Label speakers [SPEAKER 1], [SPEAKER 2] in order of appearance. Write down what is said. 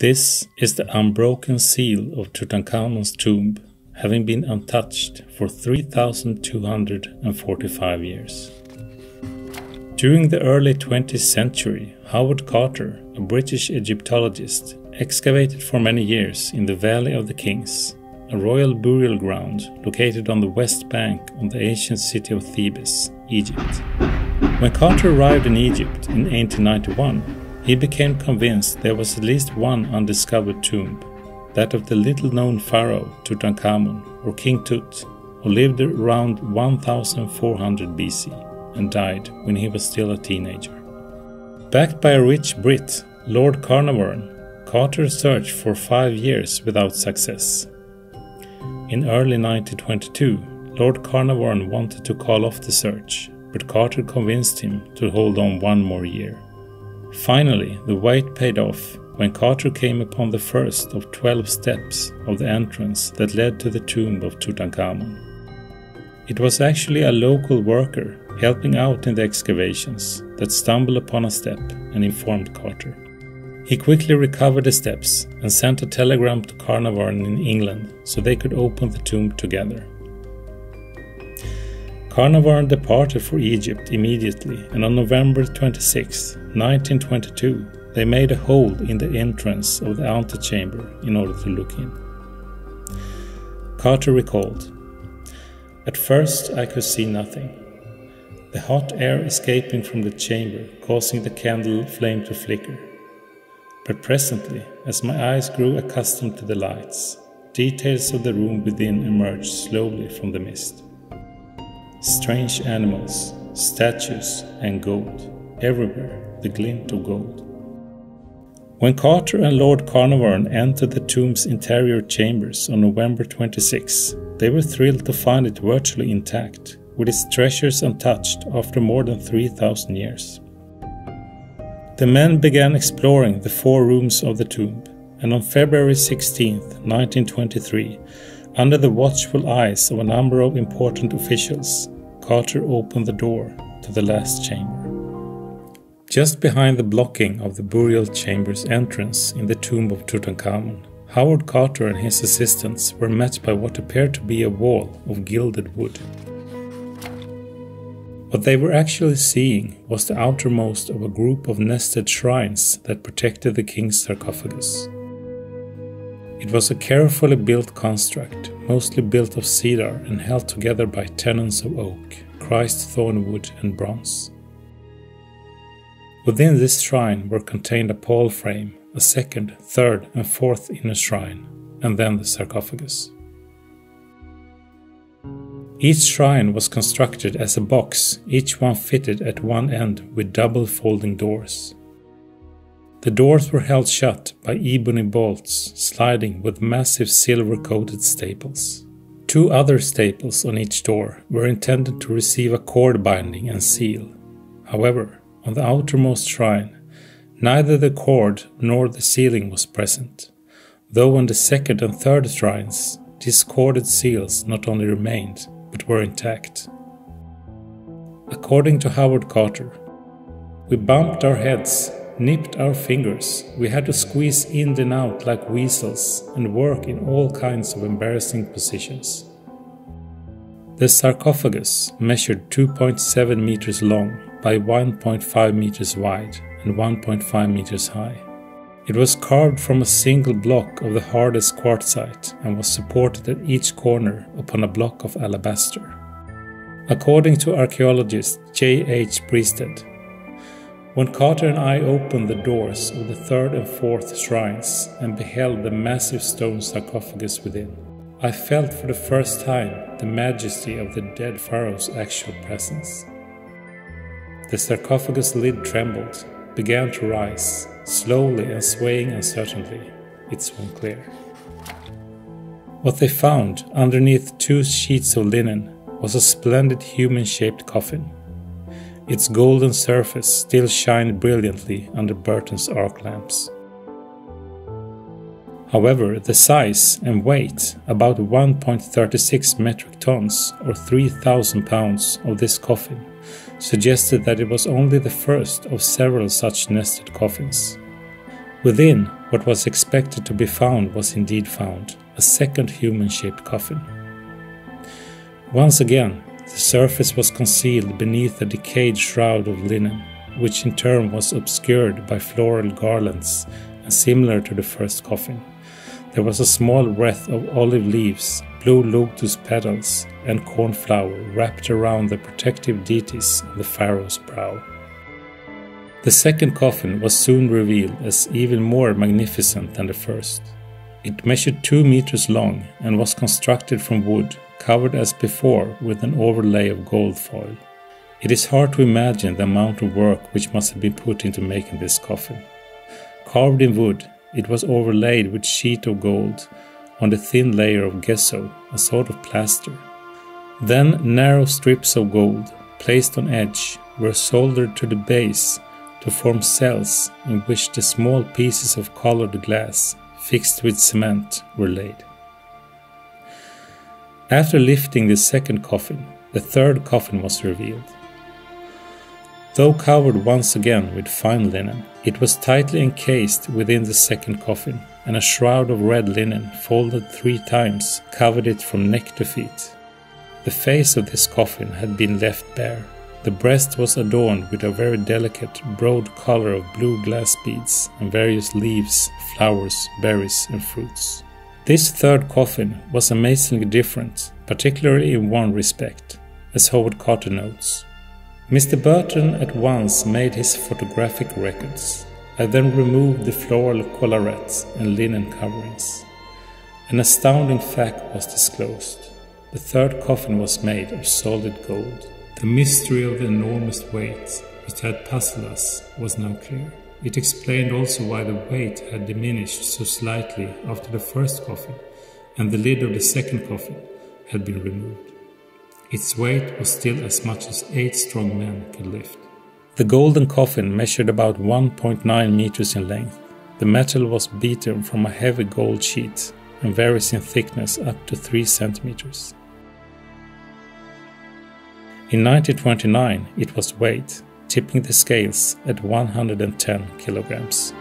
[SPEAKER 1] This is the unbroken seal of Tutankhamun's tomb, having been untouched for 3,245 years. During the early 20th century, Howard Carter, a British Egyptologist, excavated for many years in the Valley of the Kings, a royal burial ground located on the west bank of the ancient city of Thebes, Egypt. When Carter arrived in Egypt in 1891, he became convinced there was at least one undiscovered tomb, that of the little known pharaoh Tutankhamun or King Tut, who lived around 1400 BC and died when he was still a teenager. Backed by a rich Brit, Lord Carnarvon, Carter searched for five years without success. In early 1922, Lord Carnarvon wanted to call off the search, but Carter convinced him to hold on one more year. Finally, the wait paid off when Carter came upon the first of 12 steps of the entrance that led to the tomb of Tutankhamun. It was actually a local worker helping out in the excavations that stumbled upon a step and informed Carter. He quickly recovered the steps and sent a telegram to Carnarvon in England so they could open the tomb together. Carnarvon departed for Egypt immediately, and on November 26, 1922, they made a hole in the entrance of the antechamber in order to look in. Carter recalled At first, I could see nothing. The hot air escaping from the chamber causing the candle flame to flicker. But presently, as my eyes grew accustomed to the lights, details of the room within emerged slowly from the mist strange animals, statues, and gold. Everywhere the glint of gold. When Carter and Lord Carnarvon entered the tomb's interior chambers on November 26, they were thrilled to find it virtually intact, with its treasures untouched after more than 3,000 years. The men began exploring the four rooms of the tomb, and on February 16, 1923, under the watchful eyes of a number of important officials, Carter opened the door to the last chamber. Just behind the blocking of the burial chamber's entrance in the tomb of Tutankhamun, Howard Carter and his assistants were met by what appeared to be a wall of gilded wood. What they were actually seeing was the outermost of a group of nested shrines that protected the king's sarcophagus. It was a carefully built construct, mostly built of cedar and held together by tenons of oak, Christ thornwood, and bronze. Within this shrine were contained a pall frame, a second, third, and fourth inner shrine, and then the sarcophagus. Each shrine was constructed as a box, each one fitted at one end with double folding doors. The doors were held shut by ebony bolts sliding with massive silver coated staples. Two other staples on each door were intended to receive a cord binding and seal. However, on the outermost shrine, neither the cord nor the sealing was present, though on the second and third shrines, discorded seals not only remained, but were intact. According to Howard Carter, we bumped our heads nipped our fingers. We had to squeeze in and out like weasels and work in all kinds of embarrassing positions. The sarcophagus measured 2.7 meters long by 1.5 meters wide and 1.5 meters high. It was carved from a single block of the hardest quartzite and was supported at each corner upon a block of alabaster. According to archaeologist J. H. Breasted, when Carter and I opened the doors of the third and fourth shrines and beheld the massive stone sarcophagus within, I felt for the first time the majesty of the dead pharaoh's actual presence. The sarcophagus lid trembled, began to rise, slowly and swaying uncertainly, it swung clear. What they found underneath two sheets of linen was a splendid human shaped coffin its golden surface still shined brilliantly under Burton's arc lamps. However, the size and weight, about 1.36 metric tons or 3,000 pounds, of this coffin suggested that it was only the first of several such nested coffins. Within What was expected to be found was indeed found a second human shaped coffin. Once again, the surface was concealed beneath a decayed shroud of linen, which in turn was obscured by floral garlands and similar to the first coffin. There was a small wreath of olive leaves, blue lotus petals, and cornflower wrapped around the protective deities on the pharaoh's brow. The second coffin was soon revealed as even more magnificent than the first. It measured two meters long and was constructed from wood, covered as before with an overlay of gold foil. It is hard to imagine the amount of work which must have been put into making this coffin. Carved in wood, it was overlaid with sheet of gold on the thin layer of gesso, a sort of plaster. Then narrow strips of gold, placed on edge, were soldered to the base to form cells in which the small pieces of colored glass, fixed with cement, were laid. After lifting the second coffin, the third coffin was revealed. Though covered once again with fine linen, it was tightly encased within the second coffin, and a shroud of red linen, folded three times, covered it from neck to feet. The face of this coffin had been left bare, the breast was adorned with a very delicate, broad collar of blue glass beads and various leaves, flowers, berries, and fruits. This third coffin was amazingly different, particularly in one respect, as Howard Carter notes. Mr. Burton at once made his photographic records. I then removed the floral collarettes and linen coverings. An astounding fact was disclosed. The third coffin was made of solid gold. The mystery of the enormous weight which had puzzled us was now clear. It explained also why the weight had diminished so slightly after the first coffin, and the lid of the second coffin had been removed. Its weight was still as much as eight strong men could lift. The golden coffin measured about 1.9 meters in length. The metal was beaten from a heavy gold sheet and varies in thickness up to 3 centimeters. In 1929 it was weighed, tipping the scales at 110 kilograms.